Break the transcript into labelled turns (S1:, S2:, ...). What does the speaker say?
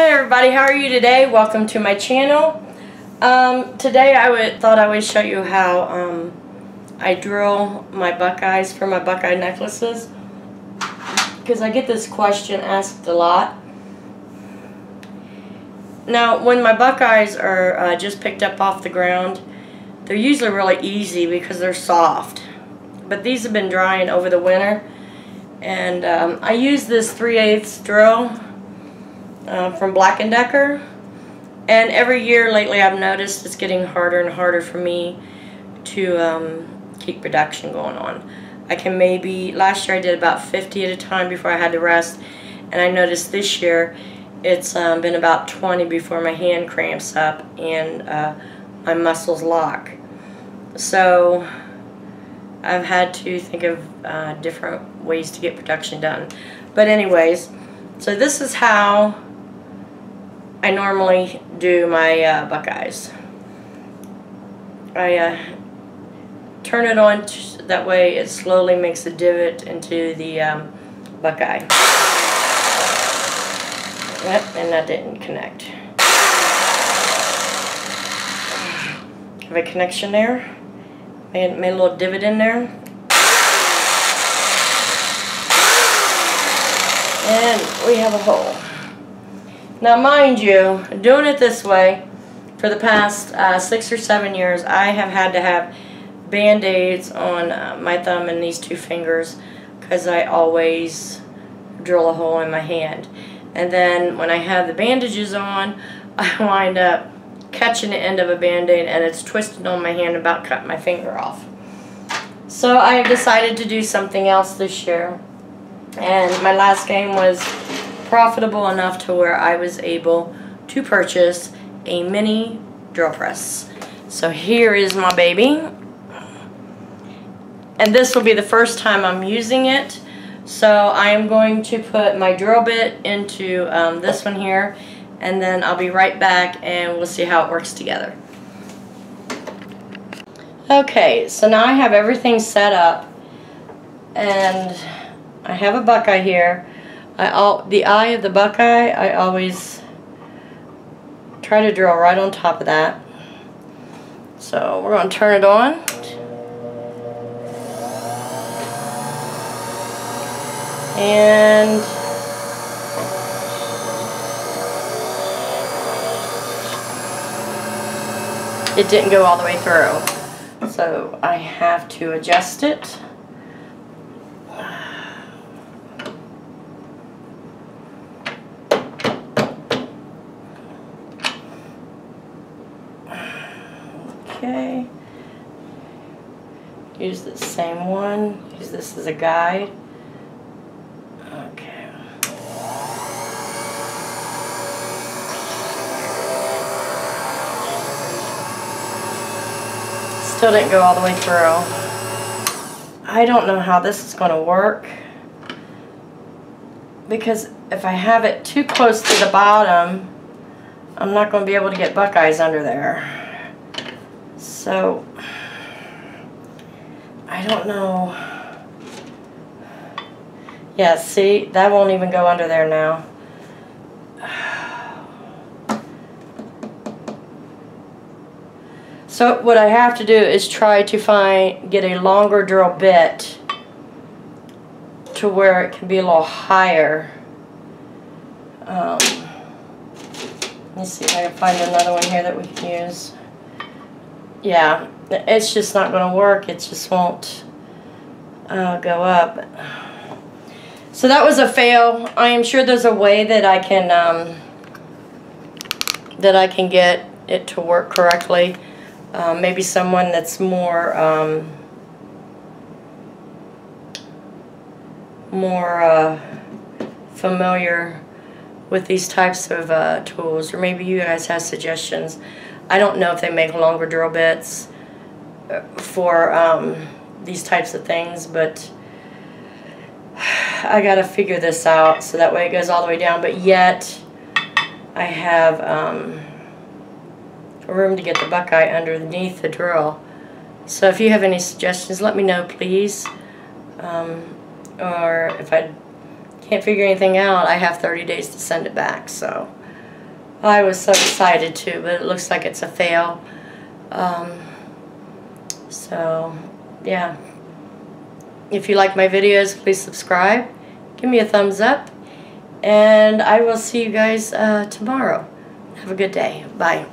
S1: Hey everybody, how are you today? Welcome to my channel. Um, today I would, thought I would show you how um, I drill my buckeyes for my buckeye necklaces. Because I get this question asked a lot. Now, when my buckeyes are uh, just picked up off the ground, they're usually really easy because they're soft. But these have been drying over the winter. And um, I use this 3 8 drill uh, from Black & Decker. And every year lately I've noticed it's getting harder and harder for me to um, keep production going on. I can maybe, last year I did about 50 at a time before I had to rest. And I noticed this year it's um, been about 20 before my hand cramps up and uh, my muscles lock. So I've had to think of uh, different ways to get production done. But anyways, so this is how I normally do my uh, Buckeyes. I uh, turn it on that way it slowly makes a divot into the um, Buckeye. Yep, and that didn't connect. Have a connection there. Made, made a little divot in there. And we have a hole. Now mind you, doing it this way for the past uh, six or seven years, I have had to have band-aids on uh, my thumb and these two fingers because I always drill a hole in my hand. And then when I have the bandages on, I wind up catching the end of a band-aid and it's twisted on my hand about cut my finger off. So I decided to do something else this year. And my last game was profitable enough to where I was able to purchase a mini drill press. So here is my baby. And this will be the first time I'm using it. So I am going to put my drill bit into um, this one here and then I'll be right back and we'll see how it works together. Okay, so now I have everything set up and I have a buckeye here. I all the eye of the buckeye I always try to drill right on top of that. So we're going to turn it on. And it didn't go all the way through. So I have to adjust it. Okay. Use the same one. Use this as a guide. Okay. Still didn't go all the way through. I don't know how this is going to work. Because if I have it too close to the bottom, I'm not going to be able to get buckeyes under there. So, I don't know. Yeah, see, that won't even go under there now. So what I have to do is try to find, get a longer drill bit to where it can be a little higher. Um, let me see if I can find another one here that we can use. Yeah, it's just not going to work. It just won't uh, go up. So that was a fail. I am sure there's a way that I can um, that I can get it to work correctly. Um, maybe someone that's more um, more uh, familiar with these types of uh, tools or maybe you guys have suggestions I don't know if they make longer drill bits uh, for um, these types of things but I gotta figure this out so that way it goes all the way down but yet I have um, room to get the buckeye underneath the drill. So if you have any suggestions, let me know, please. Um, or if I can't figure anything out, I have 30 days to send it back. So I was so excited too, but it looks like it's a fail. Um, so, yeah. If you like my videos, please subscribe. Give me a thumbs up. And I will see you guys uh, tomorrow. Have a good day. Bye.